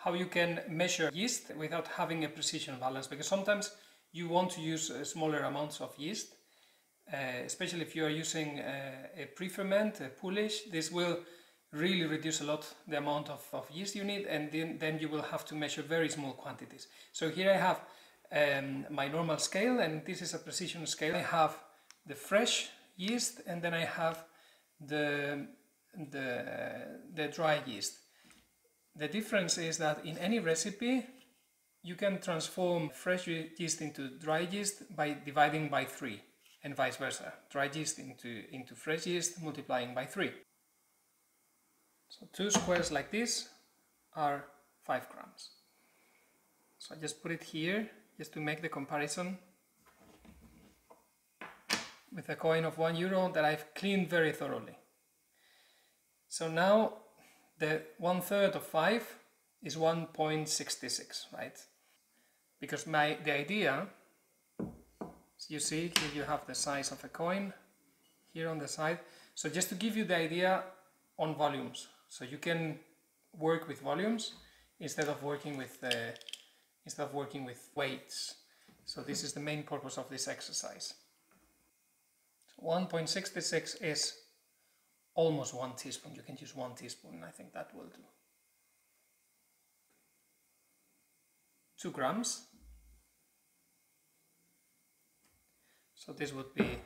how you can measure yeast without having a precision balance because sometimes you want to use uh, smaller amounts of yeast, uh, especially if you are using uh, a pre-ferment, a poolish. This will really reduce a lot the amount of, of yeast you need and then, then you will have to measure very small quantities. So here I have um, my normal scale and this is a precision scale. I have the fresh yeast and then I have the, the, the dry yeast. The difference is that in any recipe you can transform fresh yeast into dry yeast by dividing by 3 and vice versa. Dry yeast into, into fresh yeast multiplying by 3. So two squares like this are 5 grams. So I just put it here just to make the comparison with a coin of 1 euro that I've cleaned very thoroughly. So now the one third of 5 is 1.66, right? Because my the idea, you see here you have the size of a coin here on the side. So just to give you the idea on volumes, so you can work with volumes instead of working with uh, instead of working with weights. So this is the main purpose of this exercise. 1.66 is almost one teaspoon. You can use one teaspoon. I think that will do. Two grams. So this would be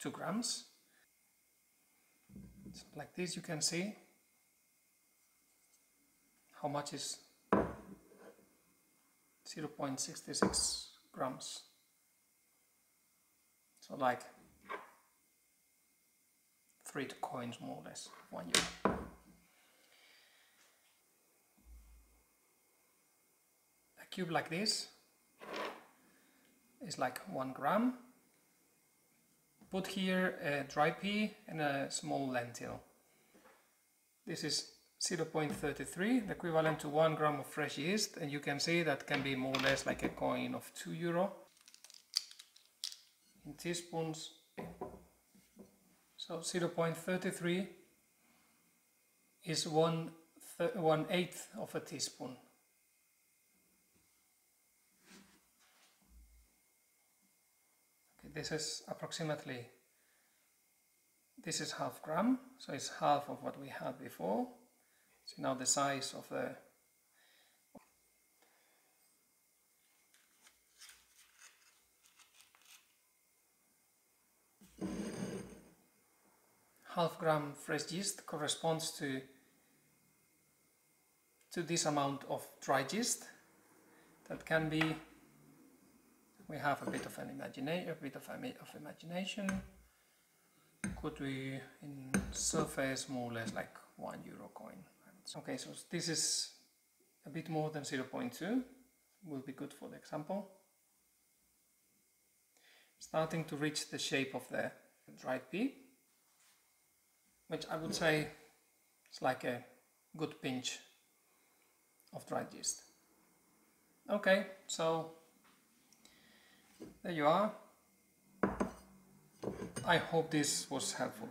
two grams. So like this you can see how much is 0.66 grams. So like three coins more or less, one euro. A cube like this is like one gram. Put here a dry pea and a small lentil. This is 0.33, the equivalent to 1 gram of fresh yeast, and you can see that can be more or less like a coin of 2 euro in teaspoons. So 0.33 is one, one eighth of a teaspoon. Okay, this is approximately, this is half gram, so it's half of what we had before. So now the size of the half gram fresh yeast corresponds to to this amount of dry yeast. That can be we have a bit of an imagination a bit of, of imagination. Could be in surface more or less like one euro coin. Okay, so this is a bit more than 0.2, will be good for the example. Starting to reach the shape of the dried pea, which I would say is like a good pinch of dried yeast. Okay, so there you are. I hope this was helpful.